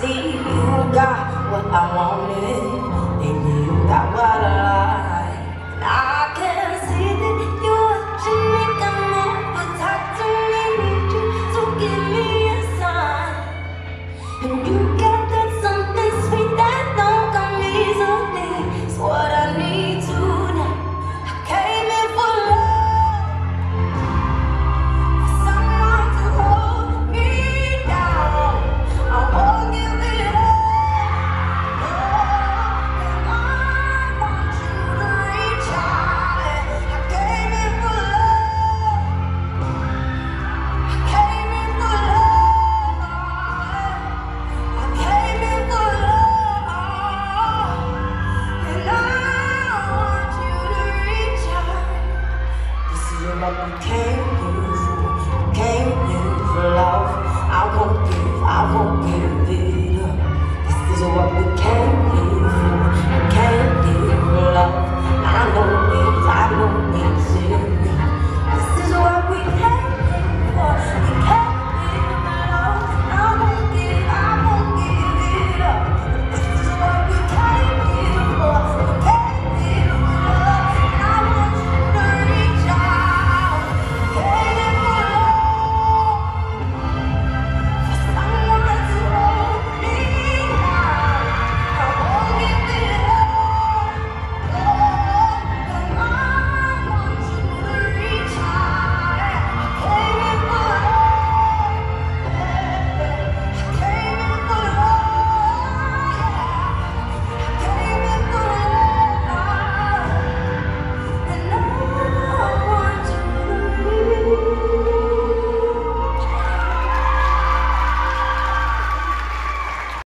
see you got what I wanted, and you got what I Came